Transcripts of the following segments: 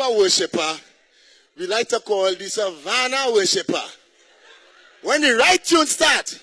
a worshiper, we like to call the Savannah worshiper. When the right tune start,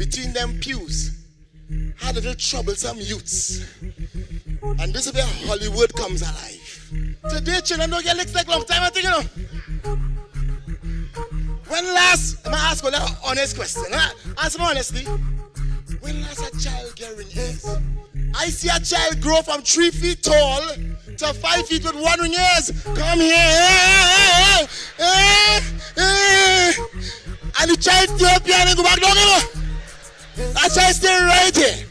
between them pews, had a little troublesome youths. And this is where Hollywood comes alive. Today, children don't get licked like long time, I think, you know. When last, I'm gonna ask you an honest question. Answer me honestly. When last a child get ears? I see a child grow from three feet tall to five feet with one ring ears. Come here. eh, eh, eh. And the child stay up here and go back down, you know. Child stay right here.